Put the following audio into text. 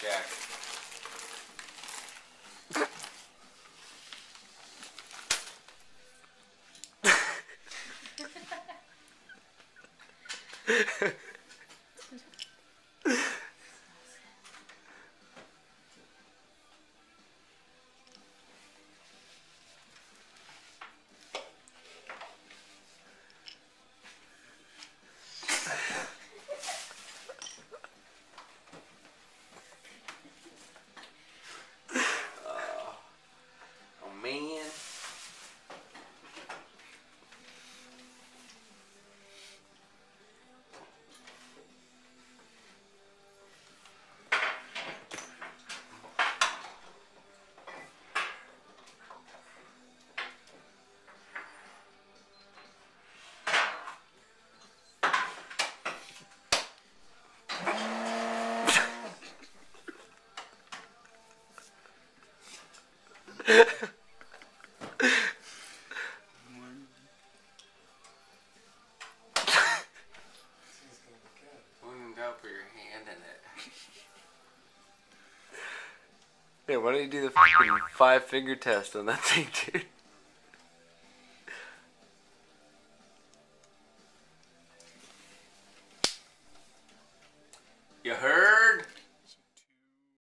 check. Oh Yeah, why don't you do the five finger test on that thing, dude? You heard?